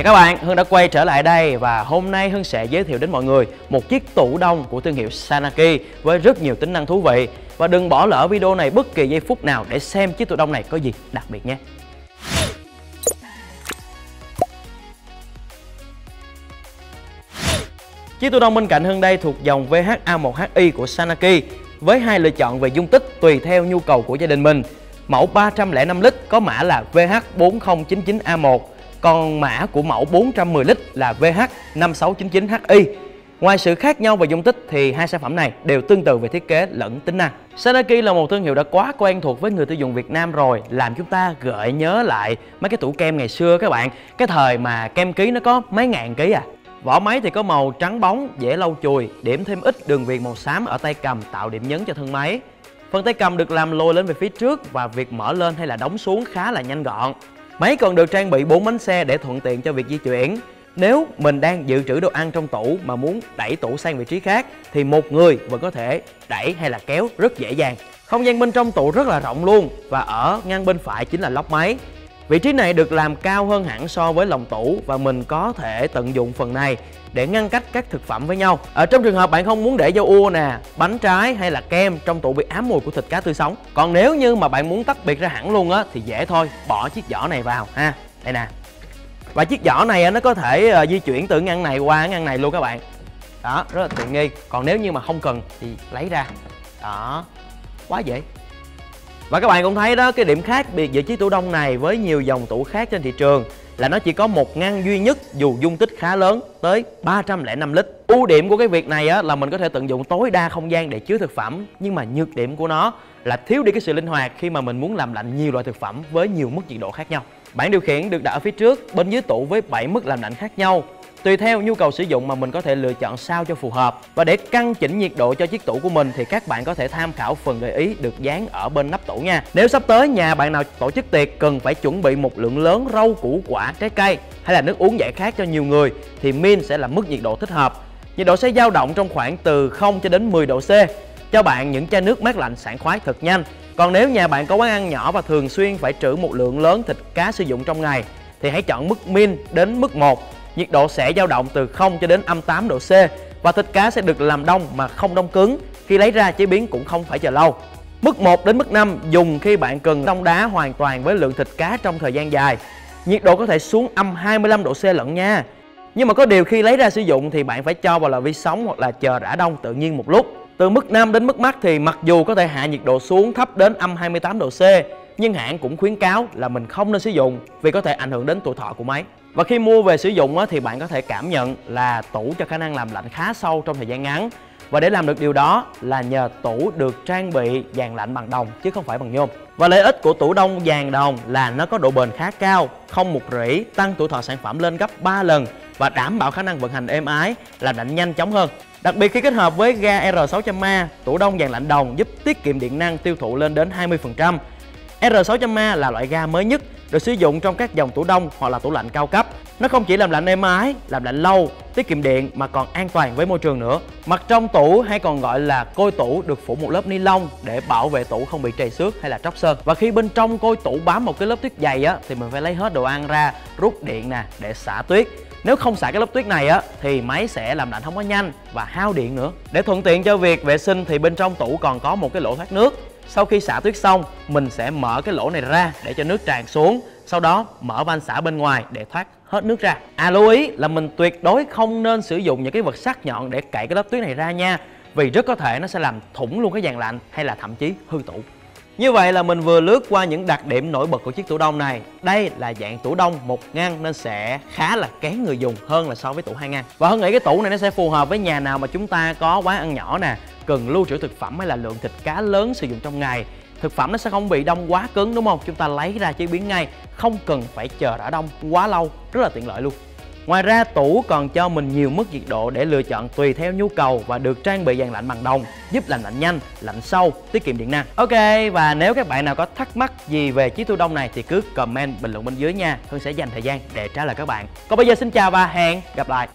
Chào các bạn, Hưng đã quay trở lại đây và hôm nay Hưng sẽ giới thiệu đến mọi người một chiếc tủ đông của thương hiệu Sanaki với rất nhiều tính năng thú vị và đừng bỏ lỡ video này bất kỳ giây phút nào để xem chiếc tủ đông này có gì đặc biệt nhé. Chiếc tủ đông bên cạnh Hưng đây thuộc dòng VHA1HI của Sanaki với hai lựa chọn về dung tích tùy theo nhu cầu của gia đình mình. Mẫu 305 lít có mã là VH4099A1 còn mã của mẫu 410 lít là VH5699HI. Ngoài sự khác nhau về dung tích thì hai sản phẩm này đều tương tự về thiết kế lẫn tính năng. Sanaki là một thương hiệu đã quá quen thuộc với người tiêu dùng Việt Nam rồi, làm chúng ta gợi nhớ lại mấy cái tủ kem ngày xưa các bạn. Cái thời mà kem ký nó có mấy ngàn ký à. Vỏ máy thì có màu trắng bóng, dễ lau chùi, điểm thêm ít đường viền màu xám ở tay cầm tạo điểm nhấn cho thân máy. Phần tay cầm được làm lôi lên về phía trước và việc mở lên hay là đóng xuống khá là nhanh gọn. Máy còn được trang bị 4 bánh xe để thuận tiện cho việc di chuyển. Nếu mình đang dự trữ đồ ăn trong tủ mà muốn đẩy tủ sang vị trí khác, thì một người vẫn có thể đẩy hay là kéo rất dễ dàng. Không gian bên trong tủ rất là rộng luôn và ở ngăn bên phải chính là lóc máy. Vị trí này được làm cao hơn hẳn so với lòng tủ và mình có thể tận dụng phần này để ngăn cách các thực phẩm với nhau. Ở trong trường hợp bạn không muốn để dâu ua nè, bánh trái hay là kem trong tủ bị ám mùi của thịt cá tươi sống. Còn nếu như mà bạn muốn tách biệt ra hẳn luôn á thì dễ thôi, bỏ chiếc giỏ này vào ha. Đây nè. Và chiếc giỏ này nó có thể ờ, di chuyển từ ngăn này qua ngăn này luôn các bạn. Đó, rất là tiện nghi. Còn nếu như mà không cần thì lấy ra. Đó. Quá dễ. Và các bạn cũng thấy đó cái điểm khác biệt giữa chiếc tủ đông này với nhiều dòng tủ khác trên thị trường là nó chỉ có một ngăn duy nhất dù dung tích khá lớn tới 305 lít. Ưu điểm của cái việc này á, là mình có thể tận dụng tối đa không gian để chứa thực phẩm nhưng mà nhược điểm của nó là thiếu đi cái sự linh hoạt khi mà mình muốn làm lạnh nhiều loại thực phẩm với nhiều mức nhiệt độ khác nhau. Bảng điều khiển được đặt ở phía trước bên dưới tủ với 7 mức làm lạnh khác nhau Tùy theo nhu cầu sử dụng mà mình có thể lựa chọn sao cho phù hợp. Và để căn chỉnh nhiệt độ cho chiếc tủ của mình thì các bạn có thể tham khảo phần gợi ý được dán ở bên nắp tủ nha. Nếu sắp tới nhà bạn nào tổ chức tiệc cần phải chuẩn bị một lượng lớn rau củ quả, trái cây hay là nước uống giải khát cho nhiều người thì Min sẽ là mức nhiệt độ thích hợp. Nhiệt độ sẽ dao động trong khoảng từ 0 cho đến 10 độ C. Cho bạn những chai nước mát lạnh sảng khoái thật nhanh. Còn nếu nhà bạn có quán ăn nhỏ và thường xuyên phải trữ một lượng lớn thịt cá sử dụng trong ngày thì hãy chọn mức min đến mức 1 nhiệt độ sẽ dao động từ 0 cho đến âm 8 độ C và thịt cá sẽ được làm đông mà không đông cứng. Khi lấy ra, chế biến cũng không phải chờ lâu. Mức 1 đến mức 5 dùng khi bạn cần đông đá hoàn toàn với lượng thịt cá trong thời gian dài. Nhiệt độ có thể xuống âm 25 độ C lận nha. Nhưng mà có điều khi lấy ra sử dụng thì bạn phải cho vào lò vi sóng hoặc là chờ rã đông tự nhiên một lúc. Từ mức 5 đến mức mắc thì mặc dù có thể hạ nhiệt độ xuống thấp đến âm 28 độ C, nhưng hãng cũng khuyến cáo là mình không nên sử dụng vì có thể ảnh hưởng đến tuổi thọ của máy. Và khi mua về sử dụng thì bạn có thể cảm nhận là tủ cho khả năng làm lạnh khá sâu trong thời gian ngắn và để làm được điều đó là nhờ tủ được trang bị dàn lạnh bằng đồng chứ không phải bằng nhôm. Và lợi ích của tủ đông dàn đồng là nó có độ bền khá cao, không mục rỉ, tăng tuổi thọ sản phẩm lên gấp 3 lần và đảm bảo khả năng vận hành êm ái, làm lạnh nhanh chóng hơn. Đặc biệt khi kết hợp với ga R600A, tủ đông dàn lạnh đồng giúp tiết kiệm điện năng tiêu thụ lên đến 20%. R600A là loại ga mới nhất được sử dụng trong các dòng tủ đông hoặc là tủ lạnh cao cấp. Nó không chỉ làm lạnh êm ái, làm lạnh lâu, tiết kiệm điện mà còn an toàn với môi trường nữa. Mặt trong tủ hay còn gọi là côi tủ được phủ một lớp ni lông để bảo vệ tủ không bị trầy xước hay là tróc sơn. Và khi bên trong côi tủ bám một cái lớp tuyết dày á thì mình phải lấy hết đồ ăn ra, rút điện nè để xả tuyết. Nếu không xả cái lớp tuyết này á thì máy sẽ làm lạnh không có nhanh và hao điện nữa. Để thuận tiện cho việc vệ sinh thì bên trong tủ còn có một cái lỗ thoát nước sau khi xả tuyết xong, mình sẽ mở cái lỗ này ra để cho nước tràn xuống. Sau đó mở van xả bên ngoài để thoát hết nước ra. À lưu ý là mình tuyệt đối không nên sử dụng những cái vật sắc nhọn để cạy cái lớp tuyết này ra nha. Vì rất có thể nó sẽ làm thủng luôn cái dàn lạnh hay là thậm chí hư tủ. Như vậy là mình vừa lướt qua những đặc điểm nổi bật của chiếc tủ đông này Đây là dạng tủ đông một ngăn nên sẽ khá là kén người dùng hơn là so với tủ hai ngăn Và hơn nghĩ cái tủ này nó sẽ phù hợp với nhà nào mà chúng ta có quán ăn nhỏ nè Cần lưu trữ thực phẩm hay là lượng thịt cá lớn sử dụng trong ngày Thực phẩm nó sẽ không bị đông quá cứng đúng không? Chúng ta lấy ra chế biến ngay Không cần phải chờ đã đông quá lâu Rất là tiện lợi luôn Ngoài ra tủ còn cho mình nhiều mức nhiệt độ để lựa chọn tùy theo nhu cầu và được trang bị dàn lạnh bằng đồng giúp làm lạnh nhanh, lạnh sâu, tiết kiệm điện năng. Ok và nếu các bạn nào có thắc mắc gì về chiếc tủ đông này thì cứ comment bình luận bên dưới nha. hương sẽ dành thời gian để trả lời các bạn. Còn bây giờ xin chào và hẹn gặp lại.